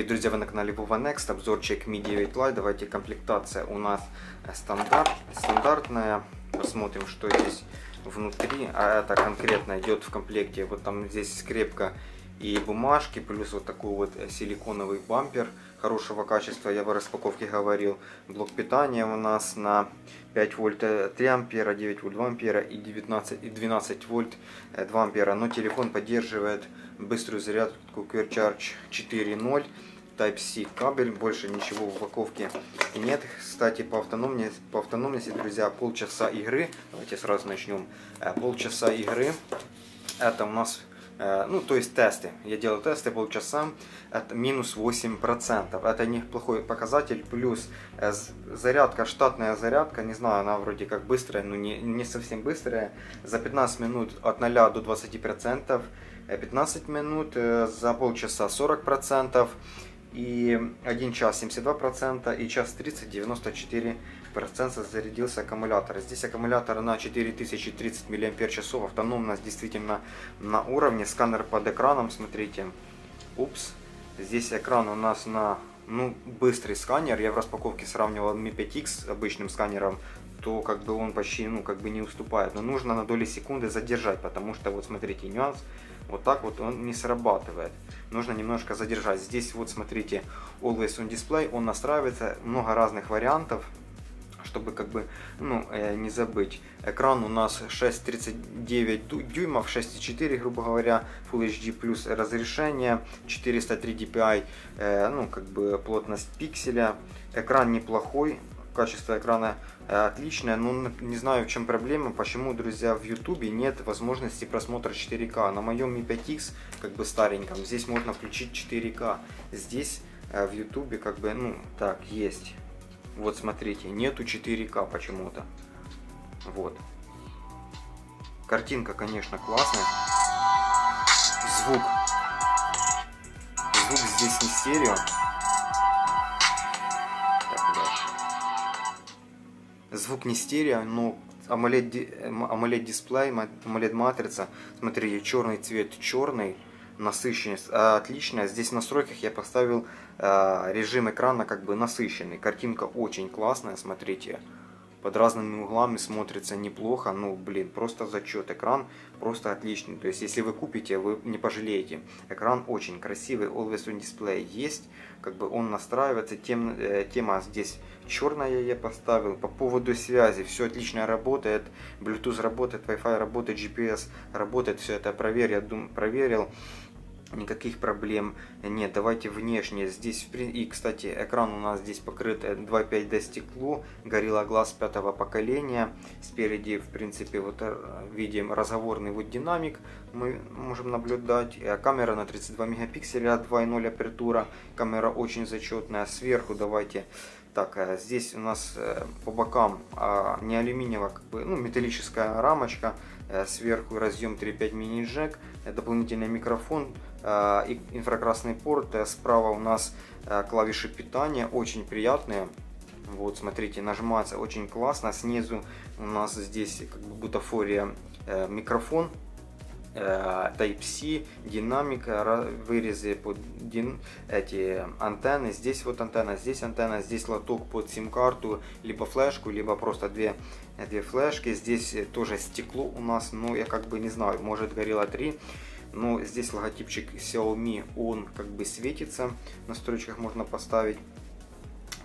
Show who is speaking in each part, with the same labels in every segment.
Speaker 1: Привет, друзья, вы на канале Vova Next, обзорчик Mi 9 Lite. Давайте комплектация у нас стандарт, стандартная. Посмотрим, что здесь внутри. А это конкретно идет в комплекте. Вот там здесь скрепка и бумажки, плюс вот такой вот силиконовый бампер хорошего качества, я в распаковке говорил. Блок питания у нас на 5 вольт 3 ампера, 9 вольт 2 ампера и 19 и 12 вольт 2 ампера. Но телефон поддерживает быструю зарядку QuickCharge 4.0. Type-C кабель, больше ничего в упаковке нет. Кстати, по автономности, по автономности, друзья, полчаса игры. Давайте сразу начнем. Э, полчаса игры. Это у нас Э, ну, то есть тесты. Я делал тесты полчаса, это минус 8%. Это неплохой показатель. Плюс э, зарядка, штатная зарядка, не знаю, она вроде как быстрая, но не, не совсем быстрая. За 15 минут от 0 до 20%, 15 э, минут за полчаса 40% и 1 час 72% и час 30 94% зарядился аккумулятор. Здесь аккумулятор на 4030 мАч, автономность действительно на уровне, сканер под экраном, смотрите, упс, здесь экран у нас на ну, быстрый сканер, я в распаковке сравнивал Mi 5X с обычным сканером, то как бы он почти ну, как бы не уступает. Но нужно на доли секунды задержать, потому что вот смотрите нюанс, вот так вот он не срабатывает. Нужно немножко задержать. Здесь вот смотрите Always on Display, он настраивается, много разных вариантов чтобы как бы ну, э, не забыть. Экран у нас 6,39 дюймов, 6,4 грубо говоря, Full HD плюс разрешение, 403 dpi, э, ну как бы плотность пикселя. Экран неплохой, качество экрана э, отличное, но не знаю в чем проблема, почему, друзья, в YouTube нет возможности просмотра 4К. На моем Mi 5X, как бы стареньком, здесь можно включить 4К. Здесь э, в YouTube как бы, ну, так, есть. Вот смотрите, нету 4К почему-то. Вот. Картинка, конечно, классная. Звук. Звук здесь не стерео. Звук не стерео, но AMOLED, AMOLED дисплей, AMOLED матрица. Смотрите, черный цвет черный, насыщенность а, отличная. Здесь в настройках я поставил а, режим экрана как бы насыщенный. Картинка очень классная, смотрите под разными углами смотрится неплохо, ну, блин, просто зачет. Экран просто отличный. То есть, если вы купите, вы не пожалеете. Экран очень красивый, Always on Display есть, как бы он настраивается. Тем, э, тема здесь черная я поставил. По поводу связи, все отлично работает. Bluetooth работает, Wi-Fi работает, GPS работает, все это проверил, проверил никаких проблем нет. Давайте внешне. Здесь, и, кстати, экран у нас здесь покрыт 2.5D стекло, Gorilla Glass пятого поколения. Спереди, в принципе, вот э, видим разговорный вот динамик, мы можем наблюдать. Э, камера на 32 мегапикселя, 2.0 апертура, камера очень зачетная. Сверху давайте так, э, здесь у нас по бокам а, не алюминиевая, как бы, ну, металлическая рамочка, сверху разъем 3.5 мини-джек, дополнительный микрофон, инфракрасный порт. Э, справа у нас э, клавиши питания, очень приятные. Вот, смотрите, нажимается очень классно. Снизу у нас здесь как бы бутафория микрофон Type-C, динамика, вырезы под эти антенны. Здесь вот антенна, здесь антенна, здесь лоток под сим-карту, либо флешку, либо просто две, две флешки. Здесь тоже стекло у нас, ну я как бы не знаю, может Gorilla 3 но здесь логотипчик Xiaomi, он как бы светится, на строчках можно поставить.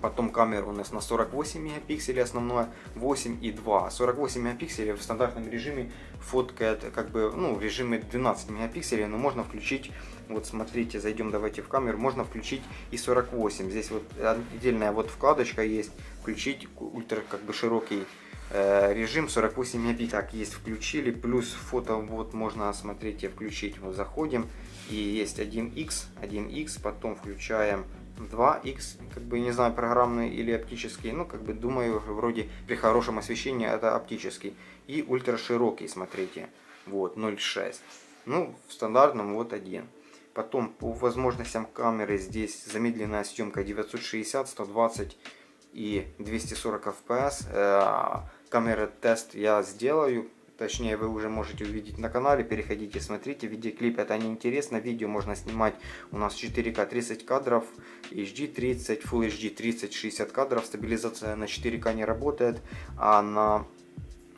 Speaker 1: Потом камера у нас на 48 мегапикселей, основное 8 и 2. 48 мегапикселей в стандартном режиме фоткает как бы, ну, в режиме 12 мегапикселей, но можно включить, вот смотрите, зайдем давайте в камеру, можно включить и 48. Здесь вот отдельная вот вкладочка есть, включить ультра как бы широкий режим 48 мегапикселей. Так, есть включили, плюс фото вот можно, смотрите, включить, вот заходим, и есть 1x, 1x, потом включаем 2x, как бы не знаю, программный или оптический, ну, как бы думаю, вроде при хорошем освещении это оптический. И ультраширокий, смотрите, вот, 0.6. Ну, в стандартном вот один. Потом по возможностям камеры здесь замедленная съемка 960, 120 и 240 fps. Камеры тест я сделаю, точнее вы уже можете увидеть на канале, переходите, смотрите, видеоклип это неинтересно, видео можно снимать у нас 4К 30 кадров, HD 30, Full HD 30, 60 кадров, стабилизация на 4К не работает, а на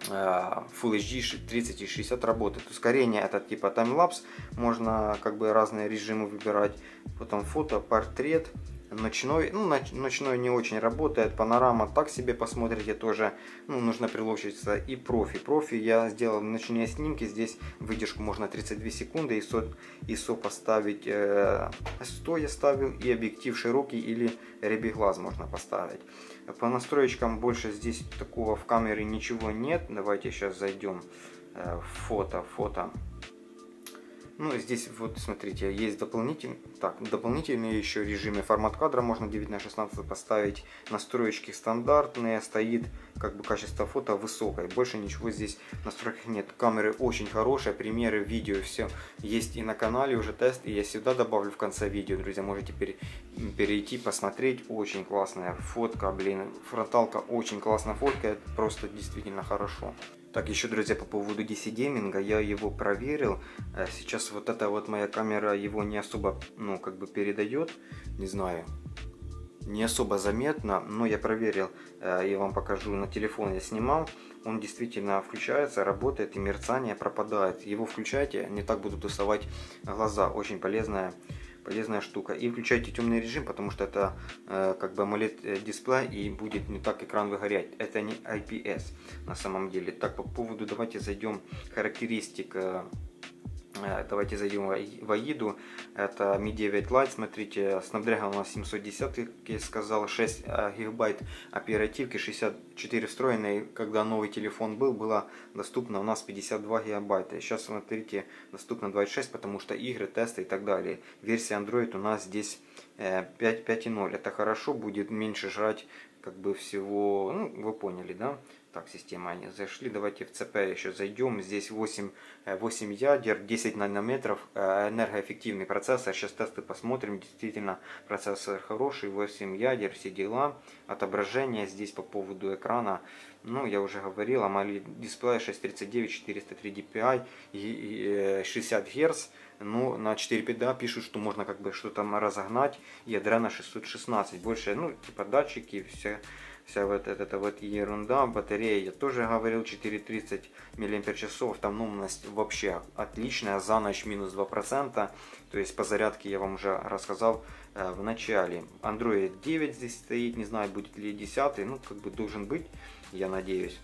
Speaker 1: Э, Full HD 30 и 60 работает. Ускорение это типа таймлапс, можно как бы разные режимы выбирать. Потом фото, портрет, Ночной, ну, ноч, ночной не очень работает, панорама так себе посмотрите тоже, ну, нужно приложиться и профи. Профи я сделал ночные снимки, здесь выдержку можно 32 секунды, ISO, ISO поставить э, 100 я ставил, и объектив широкий или ребеглаз можно поставить. По настроечкам больше здесь такого в камере ничего нет, давайте сейчас зайдем э, в фото, фото. Ну, здесь вот, смотрите, есть дополнительные, так, дополнительные еще режимы. Формат кадра можно 9 на 16 поставить. Настроечки стандартные, стоит как бы качество фото высокое. Больше ничего здесь настройках нет. Камеры очень хорошие, примеры, видео, все есть и на канале уже тест. И я сюда добавлю в конце видео, друзья. Можете перейти, посмотреть. Очень классная фотка, блин. Фронталка очень классно фоткает, просто действительно хорошо. Так, еще, друзья, по поводу DC Gaming, я его проверил. Э, сейчас вот эта вот моя камера его не особо, ну, как бы передает. Не знаю, не особо заметно, но я проверил, э, я вам покажу, на телефон я снимал. Он действительно включается, работает и мерцание пропадает. Его включайте, не так будут уставать глаза. Очень полезная полезная штука. И включайте темный режим, потому что это э, как бы AMOLED э, дисплей и будет не так экран выгорять. Это не IPS на самом деле. Так, по поводу, давайте зайдем характеристик э, давайте зайдем в AIDу. Это Mi 9 Lite. Смотрите, Snapdragon у нас 710, как я сказал, 6 э, гигабайт оперативки, 64 встроенной. Когда новый телефон был, было доступно у нас 52 гигабайта. Сейчас, смотрите, доступно 26, потому что игры, тесты и так далее. Версия Android у нас здесь 5.0. Э, Это хорошо, будет меньше жрать как бы всего, ну, вы поняли, да? Так, система они зашли. Давайте в ЦП еще зайдем. Здесь 8, 8 э, ядер, 10 нанометров, э, энергоэффективный процессор. Сейчас тесты посмотрим. Действительно, процессор хороший, 8 ядер, все дела. Отображение здесь по поводу экрана. Ну, я уже говорил, AMOLED дисплей 639, 403 DPI, и 60 Гц. Ну, на 4 педа пишут, что можно как бы что-то разогнать. Ядра на 616. Больше, ну, типа датчики, все вся вот эта вот ерунда. Батарея, я тоже говорил, 430 мАч, автономность вообще отличная, за ночь минус 2%, то есть по зарядке я вам уже рассказал э, в начале. Android 9 здесь стоит, не знаю будет ли 10, ну как бы должен быть, я надеюсь.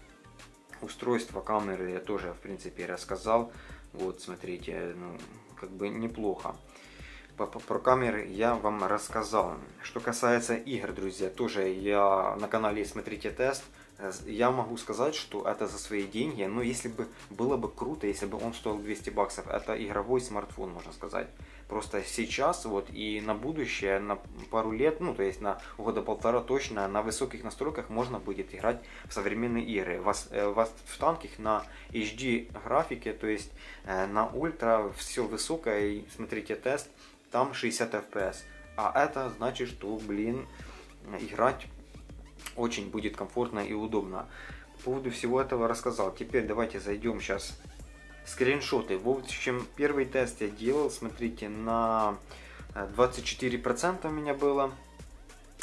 Speaker 1: Устройство камеры я тоже в принципе рассказал, вот смотрите, ну как бы неплохо про камеры я вам рассказал. Что касается игр, друзья, тоже я на канале смотрите тест. Я могу сказать, что это за свои деньги, но если бы было бы круто, если бы он стоил 200 баксов, это игровой смартфон, можно сказать. Просто сейчас вот и на будущее, на пару лет, ну то есть на года полтора точно, на высоких настройках можно будет играть в современные игры. Вас, э, вас в танках на HD графике, то есть э, на ультра, все высокое, смотрите тест, там 60 FPS. А это значит, что, блин, играть очень будет комфортно и удобно. По поводу всего этого рассказал. Теперь давайте зайдем сейчас скриншоты. В общем, первый тест я делал, смотрите, на 24% у меня было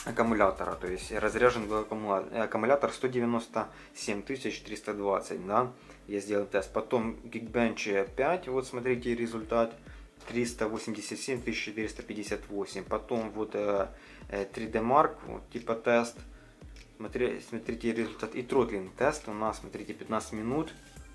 Speaker 1: аккумулятора, то есть разряжен был аккумулятор 197 320, да, я сделал тест. Потом Geekbench 5, вот смотрите результат, 387 458. Потом вот 3D э, Mark, э, вот, типа тест. Смотрите, смотрите результат. И тротлинг тест у нас, смотрите, 15 минут.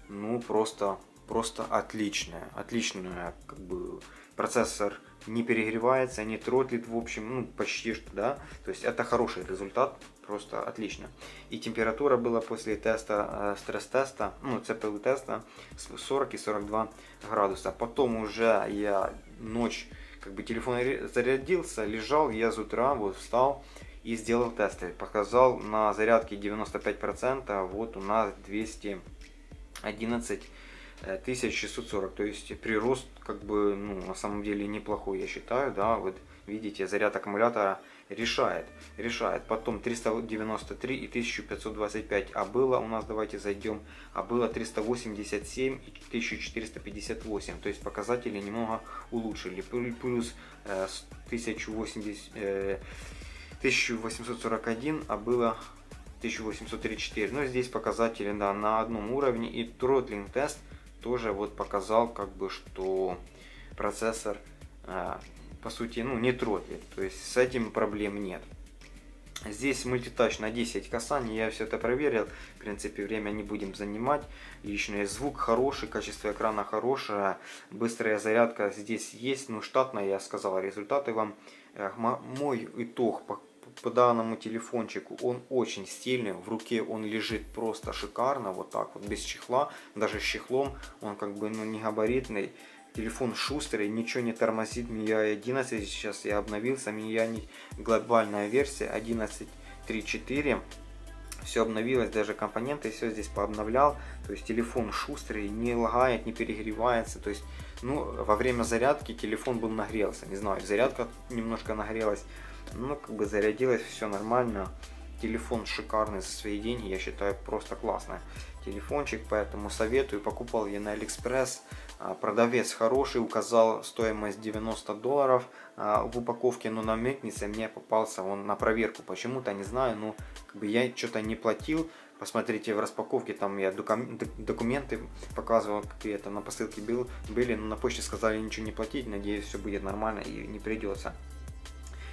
Speaker 1: Ну, просто, просто отличная. Отличная, как бы, процессор не перегревается, не тротлит, в общем, ну, почти что, да. То есть это хороший результат просто отлично. И температура была после теста, э, стресс-теста, ну, ЦПУ теста 40 и 42 градуса. Потом уже я ночь, как бы телефон зарядился, лежал, я с утра вот встал и сделал тесты. Показал на зарядке 95%, вот у нас 211 1640, то есть прирост как бы, ну, на самом деле неплохой, я считаю, да, вот Видите, заряд аккумулятора решает, решает. Потом 393 и 1525, а было у нас, давайте зайдем, а было 387 и 1458. То есть показатели немного улучшили. Плюс 1080, э, 1841, э, а было 1834. Но здесь показатели да, на одном уровне. И тротлинг тест тоже вот показал, как бы, что процессор э, по сути, ну, не тротлит. То есть с этим проблем нет. Здесь мультитач на 10 касаний, я все это проверил. В принципе, время не будем занимать. Личный звук хороший, качество экрана хорошее, быстрая зарядка здесь есть. Ну, штатная, я сказал, результаты вам. Мой итог по, по данному телефончику, он очень стильный. В руке он лежит просто шикарно, вот так вот, без чехла. Даже с чехлом он как бы ну, не габаритный. Телефон шустрый, ничего не тормозит. MIUI 11 сейчас я обновился. MIUI глобальная версия 11.3.4. Все обновилось, даже компоненты все здесь пообновлял. То есть телефон шустрый, не лагает, не перегревается. То есть, ну, во время зарядки телефон был нагрелся. Не знаю, зарядка немножко нагрелась. Ну, как бы зарядилось, все нормально. Телефон шикарный за свои деньги, я считаю, просто классный телефончик, поэтому советую. Покупал я на Алиэкспресс. А, продавец хороший, указал стоимость 90 долларов а, в упаковке, но на мытнице мне попался он на проверку. Почему-то, не знаю, но как бы я что-то не платил. Посмотрите в распаковке, там я документы показывал, какие это на посылке был, были, но на почте сказали ничего не платить. Надеюсь, все будет нормально и не придется.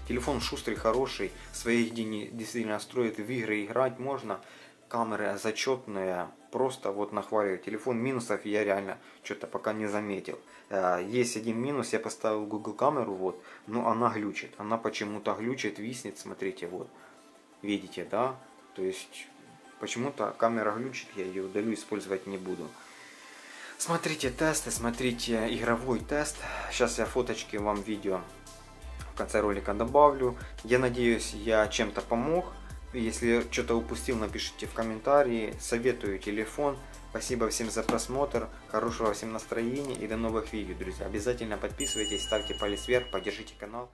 Speaker 1: Телефон шустрый, хороший, своих денег действительно строит, в игры играть можно камеры зачетные, просто вот нахваливаю. Телефон минусов я реально что-то пока не заметил. Э, есть один минус, я поставил Google камеру, вот, но она глючит. Она почему-то глючит, виснет, смотрите, вот. Видите, да? То есть, почему-то камера глючит, я ее удалю, использовать не буду. Смотрите тесты, смотрите игровой тест. Сейчас я фоточки вам видео в конце ролика добавлю. Я надеюсь, я чем-то помог. Если что-то упустил, напишите в комментарии. Советую телефон. Спасибо всем за просмотр, хорошего всем настроения и до новых видео, друзья. Обязательно подписывайтесь, ставьте палец вверх, поддержите канал.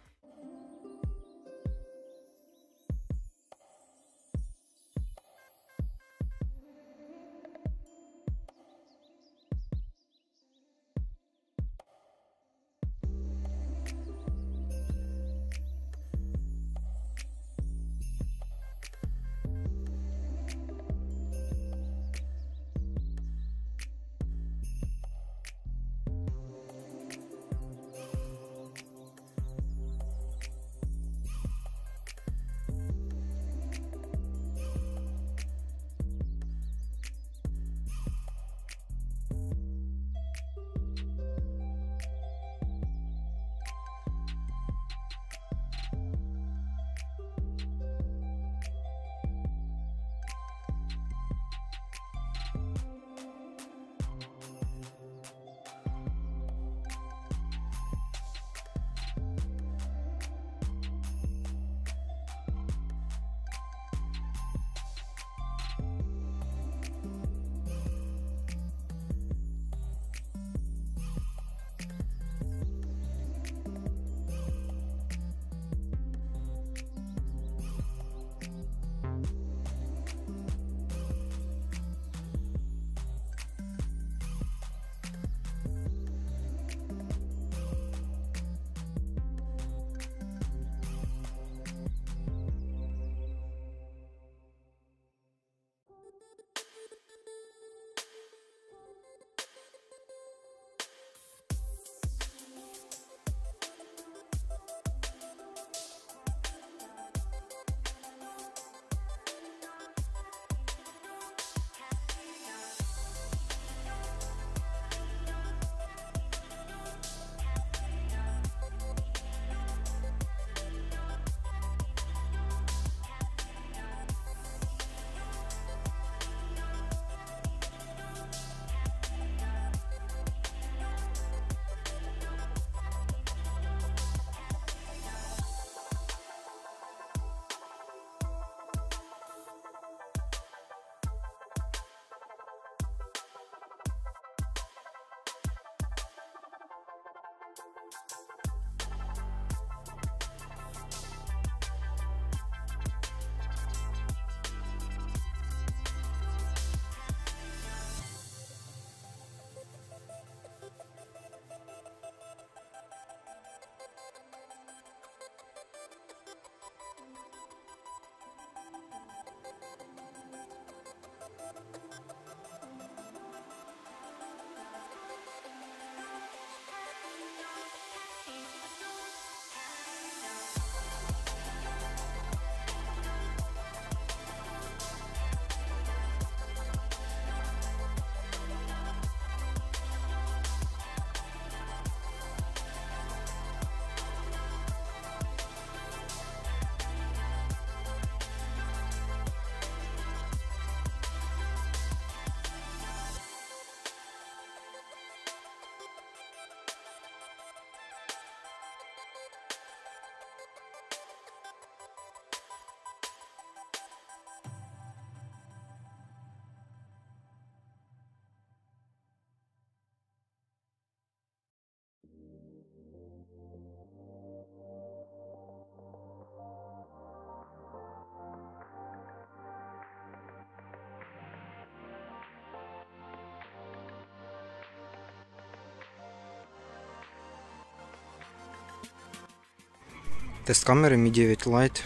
Speaker 1: Тест камеры Mi 9 Lite.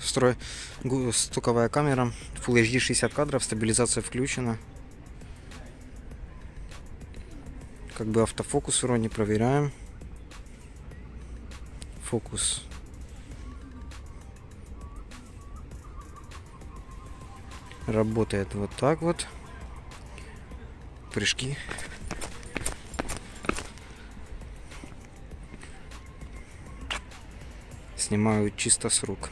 Speaker 1: Строй... Стоковая камера. Full HD 60 кадров. Стабилизация включена. Как бы автофокус вроде проверяем. Фокус. Работает вот так вот. Прыжки. Снимаю чисто с рук.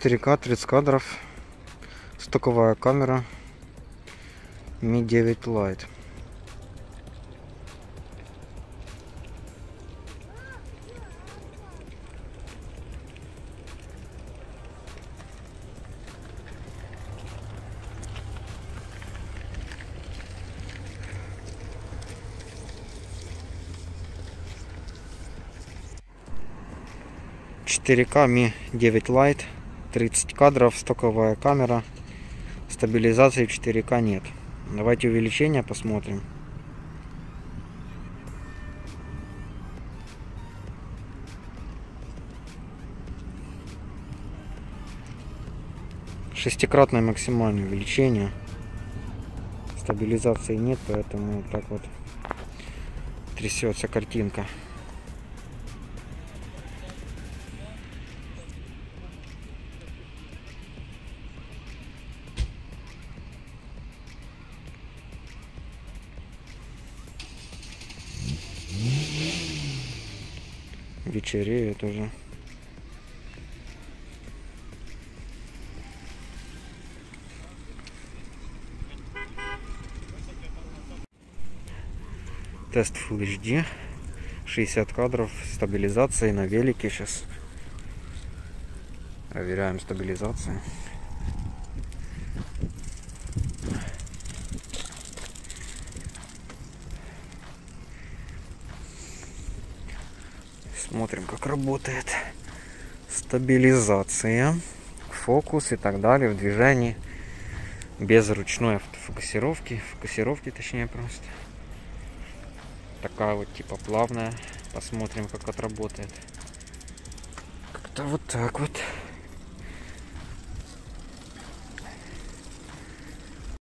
Speaker 1: Четыре к 30 кадров. Стоковая камера. Mi 9 Lite. Четыре к Mi 9 Lite. 30 кадров, стоковая камера. Стабилизации 4К нет. Давайте увеличение посмотрим. Шестикратное максимальное увеличение. Стабилизации нет, поэтому так вот трясется картинка. Вечереет уже. Тест Full HD. 60 кадров стабилизации на велике сейчас. Проверяем стабилизацию. Смотрим, как работает стабилизация, фокус и так далее в движении без ручной автофокусировки, фокусировки точнее просто. Такая вот типа плавная. Посмотрим, как отработает. Как-то вот так вот.